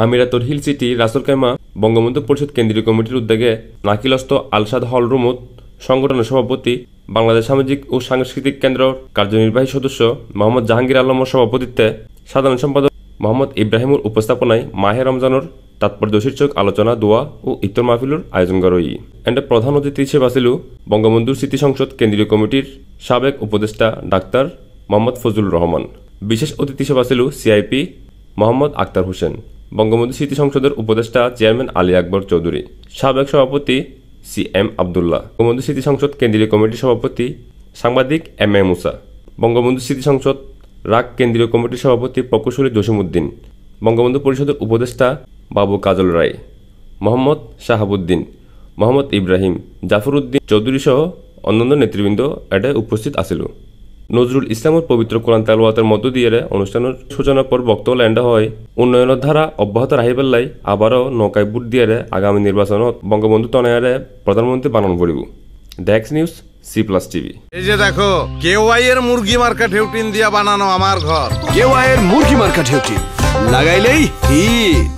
আমিরাতুল hill city, রাসুল কাইমা, বঙ্গবন্ধু পরিষদ কেন্দ্রীয় কমিটির উদ্যোগে নাকিলস্ত আলসাদ হল রুমুত সংগঠনের সভাপতি, বাংলাদেশ সামাজিক ও সাংস্কৃতিক কেন্দ্র কার্যনির্বাহী সদস্য মোহাম্মদ জাহাঙ্গীর আলমের সভাপতিত্বে সাধারণ সম্পাদক মোহাম্মদ ইব্রাহিমুর উপস্থাপনায় মাহে রমজানের তাৎপর্য শীর্ষক আলোচনা, দোয়া ও ইত্তর মাহফিলুর আয়োজন করা হয়। এন্ড প্রধান অতিথি হিসেবে আছিল বঙ্গবন্ধু স্মৃতি সংসদ কেন্দ্রীয় কমিটির সাবেক উপদেষ্টা ডাক্তার মোহাম্মদ ফজলুর রহমান। বিশেষ অতিথি হিসেবে আছিল সিআইপি মোহাম্মদ আক্তার হোসেন। বঙ্গবন্ধু স্মৃতি সংসদের উপদেষ্টা চেয়ারম্যান আলী আকবর চৌধুরী, সাবেক সভাপতি সি এম আবদুল্লাহ, বঙ্গবন্ধু স্মৃতি সংসদ কেন্দ্রীয় কমিটির সভাপতি সাংবাদিক এম এ মুসা, বঙ্গবন্ধু স্মৃতি সংসদ রাগ কেন্দ্রীয় কমিটির সভাপতি প্রকৌশলী জসিমউদ্দিন, বঙ্গবন্ধু পরিষদের উপদেষ্টা বাবু কাজল রায়, মোহাম্মদ শাহাবুদ্দিন, মোহাম্মদ ইব্রাহিম জাফর উদ্দিন চৌধুরী সহ অন্যান্য নেতৃবৃন্দ এতে উপস্থিত আছিল। নজরুল ইসলামের পবিত্র কোরআন তেলওয়াতের মধ্য দিয়ে অনুষ্ঠানের সূচনা পর বক্তব্য ল্যান্ডা হয়। উন্নয়নের ধারা অব্যাহত রাখিবেলাই আবারও নৌকায় বুট দিয়ে আগামী নির্বাচনত বঙ্গবন্ধু তনয়ারে প্রধানমন্ত্রী বানন করিব ডেক্স নিউজ সি প্লাস টিভি। এই যে দেখো কেওয়াই এর মুরগি মার্কা ঢেউটিন দিয়া বানানো আমার ঘর। কেওয়াইয়ের মুরগি মার্কা ঢেউটি লাগাইলেই হিট।